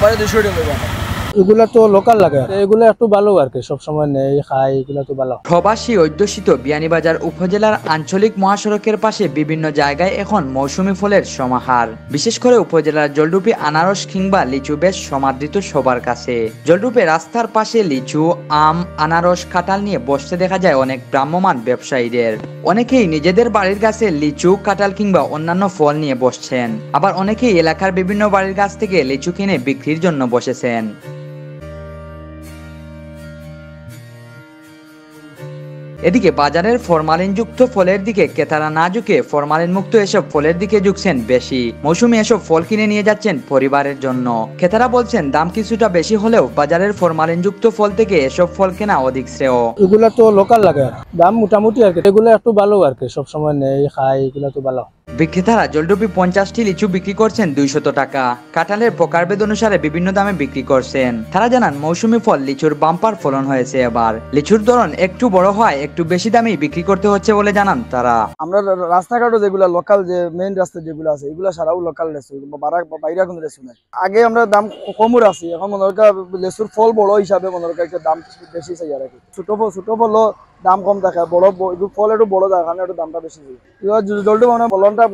বাইরে দুশো টাকা দেবে এগুলা তো লোকাল লাগে। এগুলো একটু ভালো আর কি, সবসময় নেই খাই এগুলা তো ভালো। প্রবাসী অধ্যুষিত বিয়ানীবাজার উপজেলার আঞ্চলিক মহাসড়কের পাশে বিভিন্ন জায়গায় এখন মৌসুমি ফলের সমাহার। বিশেষ করে উপজেলার জলডুপি আনারস কিংবা লিচু বেশ সমাদৃত সবার কাছে। জলডুপে রাস্তার পাশে লিচু, আম, আনারস, কাঁঠাল নিয়ে বসতে দেখা যায় অনেক ভ্রাম্যমান ব্যবসায়ীদের। অনেকেই নিজেদের বাড়ির গাছে লিচু, কাঁঠাল কিংবা অন্যান্য ফল নিয়ে বসছেন। আবার অনেকেই এলাকার বিভিন্ন বাড়ির গাছ থেকে লিচু কিনে বিক্রির জন্য বসেছেন। এদিকে বাজারের ফরমালিন যুক্ত ফলের দিকে ক্রেতারা না ঝুঁকে ফরমালিন মুক্ত এসব ফলের দিকে ঝুঁকছেন বেশি। মৌসুমে এসব ফল কিনে নিয়ে যাচ্ছেন পরিবারের জন্য। ক্রেতারা বলছেন, দাম কিছুটা বেশি হলেও বাজারের ফরমালিন যুক্ত ফল থেকে এসব ফল কেনা অধিক শ্রেয়। এগুলা তো লোকাল লাগে। দাম মোটামুটি আর কি। এগুলো একটু ভালো আর কি, সবসময় নেই খাই এগুলো তো ভালো। বিক্রেতারা জলডুবি পঞ্চাশটি লিচু বিক্রি করছেন দুইশত টাকা। কাঁঠালের প্রকারভেদ অনুসারে বিভিন্ন দামে বিক্রি করছেন। তারা জানান, মৌসুমী ফল লিচুর বাম্পার ফলন হয়েছে এবার। লিচুর ধরন একটু বড় হয়, একটু বেশি দামেই বিক্রি করতে হচ্ছে বলে জানান তারা। আমরা রাস্তাঘাটও যেগুলা লোকাল যে মেইন রাস্তা যেগুলো আছে, এগুলো সারাও লোকাল লেসু বাইরে কোনো লেসু নাই। আগে আমরা দাম কমও রাখছি, এখন মনে লেসুর ফল বড় হিসাবে মনে হয় দাম বেশি চাই আর কি ছোট ফল ছোট ফলও দাম কম থাকে বড় ফল একটু বড় থাকে কারণে একটু দামটা বেশি চাই এবার জ- মানে ফলনটা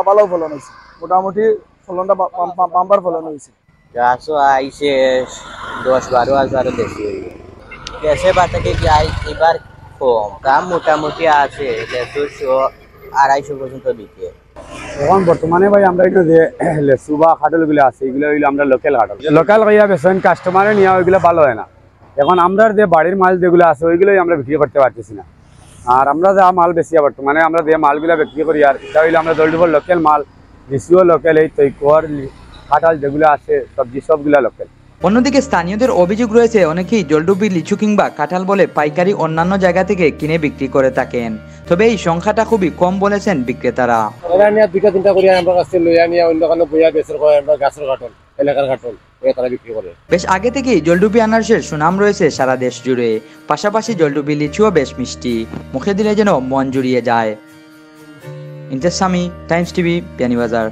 ভালো ফলন হয়েছে মোটামুটি ফলনটা বাম্পার ফলন হয়েছে গাছও আইসে দশ বারো হাজার বেশি দেশে বাতাকে কি আই এবার কম। দাম মোটামুটি আছে দুশো আড়াইশো পর্যন্ত বিকে। এখন বর্তমানে ভাই আমরা এটা যে লেসু বা খাটলগুলো আছে এগুলো হইল আমরা লোকাল খাটল। লোকাল খাইয়া বেছেন কাস্টমারে নিয়ে ওইগুলো ভালো হয় না। এখন আমরা যে বাড়ির মাল যেগুলো আছে ওইগুলোই আমরা বিক্রি করতে পারতেছি না। আর আমরা যা মাল বেশি আবার মানে আমরা যে মালগুলো বিক্রি করি আর এটা হইল আমরা দলডুবর লোকাল মাল লিচুও লোকাল এই তৈকর কাঁঠাল যেগুলো আছে সবজি সবগুলা লোকাল অন্যদিকে স্থানীয়দের অভিযোগ রয়েছে অনেকেই জলডুবি লিচু কিংবা কাঁঠাল বলে পাইকারি অন্যান্য জায়গা থেকে কিনে বিক্রি করে থাকেন। তবে এই সংখ্যাটা খুবই কম বলেছেন বিক্রেতারা। নিয়ে দুইটা তিনটা করে আমরা কাছে লইয়া নিয়ে অন্য কারণে বইয়া বেচের করে আমরা গাছের কাটল এলাকার ওরা তারা বিক্রি করে। বেশ আগে থেকেই জলডুবি আনারসের সুনাম রয়েছে সারা দেশ জুড়ে। পাশাপাশি জলডুবি লিচুও বেশ মিষ্টি। মুখে দিলে যেন মন জুড়িয়ে যায়। ইন্টারসামি টাইমস টিভি বিয়ানীবাজার